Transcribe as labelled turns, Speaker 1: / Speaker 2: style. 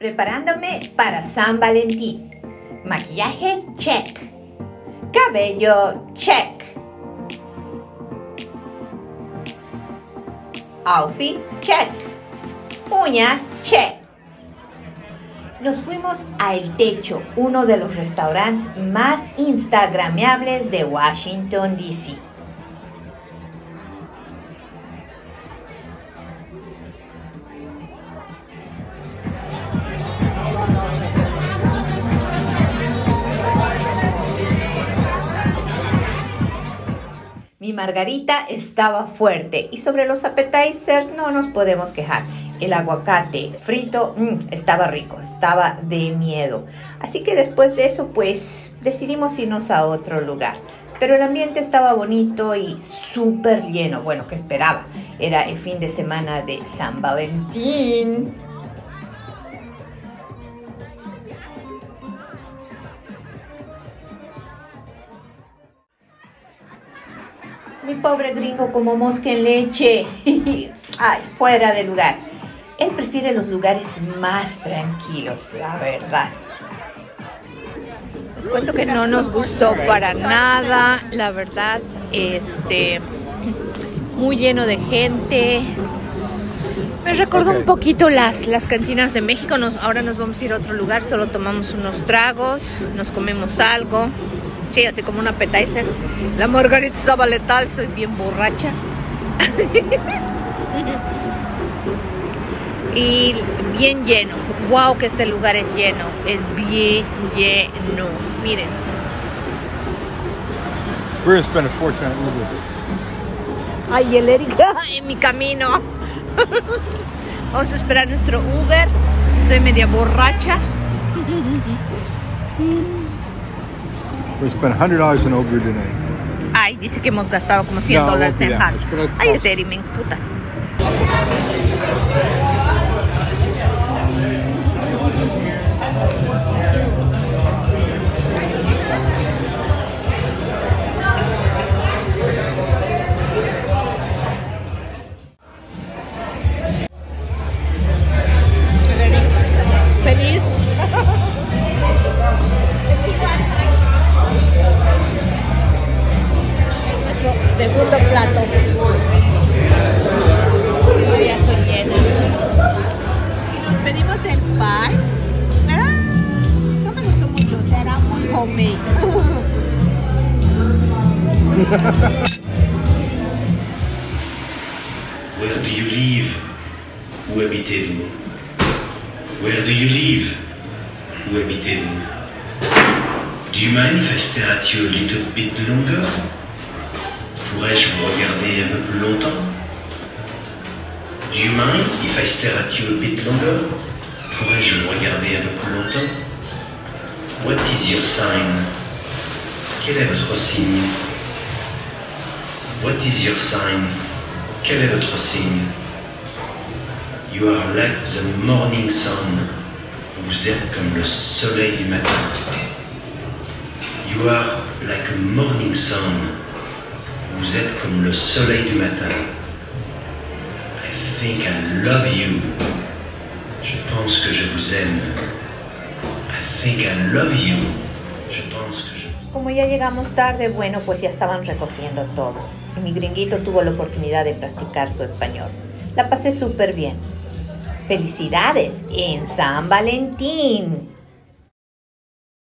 Speaker 1: Preparándome para San Valentín. Maquillaje, check. Cabello, check. Outfit, check. Uñas, check. Nos fuimos a El Techo, uno de los restaurantes más instagrameables de Washington, D.C. Mi margarita estaba fuerte y sobre los appetizers no nos podemos quejar. El aguacate frito mm, estaba rico, estaba de miedo. Así que después de eso pues decidimos irnos a otro lugar. Pero el ambiente estaba bonito y súper lleno. Bueno, ¿qué esperaba? Era el fin de semana de San Valentín. Mi pobre gringo como mosca en leche. Ay, fuera de lugar. Él prefiere los lugares más tranquilos, la verdad. Les cuento que no nos gustó para nada, la verdad. Este, muy lleno de gente. Me recordó un poquito las, las cantinas de México. Nos, ahora nos vamos a ir a otro lugar, solo tomamos unos tragos, nos comemos algo. Sí, así como un appetizer. La margarita estaba letal, soy bien borracha. y bien lleno. Wow, que este lugar es lleno. Es bien lleno. Miren.
Speaker 2: We're gonna spend a fortune.
Speaker 1: Ay, el Erika en mi camino. Vamos a esperar nuestro Uber. Estoy media borracha.
Speaker 2: We spent $100 in Ogre today.
Speaker 1: Ay, dice que hemos gastado como 100 dólares
Speaker 2: no,
Speaker 1: en
Speaker 2: Halloween.
Speaker 1: Ay, ese me imputa.
Speaker 3: Where do you live? Où habitez-vous? Where do you live? Où habitez-vous? Do you mind if I stare at you a little bit longer? Pourrais-je vous regarder un peu plus longtemps? Do you mind if I stare at you a bit longer? Pourrais-je vous regarder un peu plus longtemps? What is your sign? Quel est votre signe? What is your sign? Quel est votre signe? You are like the morning sun. Vous êtes comme le soleil du matin. You are like a morning sun. Vous êtes comme le soleil du matin. I think I love you. Je pense que je vous aime. I think I love you.
Speaker 1: Como ya llegamos tarde, bueno, pues ya estaban recogiendo todo. Y mi gringuito tuvo la oportunidad de practicar su español. La pasé súper bien. Felicidades en San Valentín.